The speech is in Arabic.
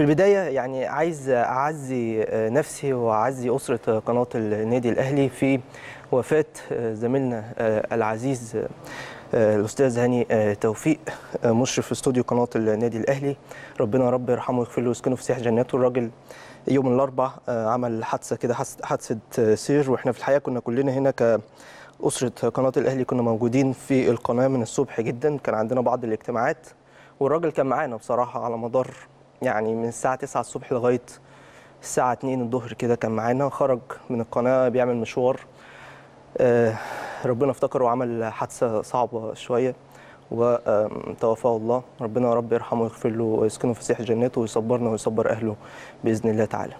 في البداية يعني عايز أعزي نفسي وأعزي أسرة قناة النادي الأهلي في وفاة زميلنا العزيز الأستاذ هاني توفيق مشرف استوديو قناة النادي الأهلي. ربنا رب يرحمه ويغفر له ويسكنه في سيح جناته الراجل يوم الأربع عمل حادثة كده حادثة سير. وإحنا في الحقيقة كنا كلنا هنا كأسرة قناة الأهلي كنا موجودين في القناة من الصبح جدا. كان عندنا بعض الاجتماعات والراجل كان معانا بصراحة على مدار يعني من الساعة 9 الصبح لغاية الساعة 2 الظهر كده كان معانا. خرج من القناة بيعمل مشوار. آه ربنا افتكره وعمل حادثة صعبة شوية. وتوفاه الله. ربنا يا رب يرحمه ويغفر له ويسكنه في سيح جناته ويصبرنا ويصبر أهله بإذن الله تعالى.